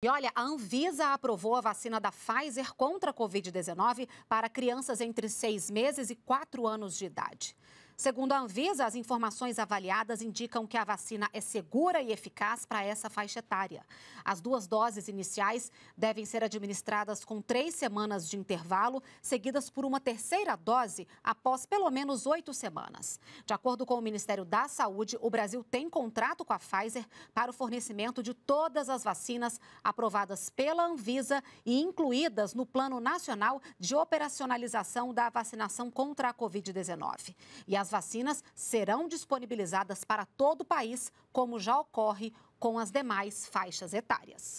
E olha, a Anvisa aprovou a vacina da Pfizer contra a Covid-19 para crianças entre seis meses e quatro anos de idade. Segundo a Anvisa, as informações avaliadas indicam que a vacina é segura e eficaz para essa faixa etária. As duas doses iniciais devem ser administradas com três semanas de intervalo, seguidas por uma terceira dose após pelo menos oito semanas. De acordo com o Ministério da Saúde, o Brasil tem contrato com a Pfizer para o fornecimento de todas as vacinas aprovadas pela Anvisa e incluídas no Plano Nacional de Operacionalização da Vacinação contra a Covid-19. E as vacinas serão disponibilizadas para todo o país, como já ocorre com as demais faixas etárias.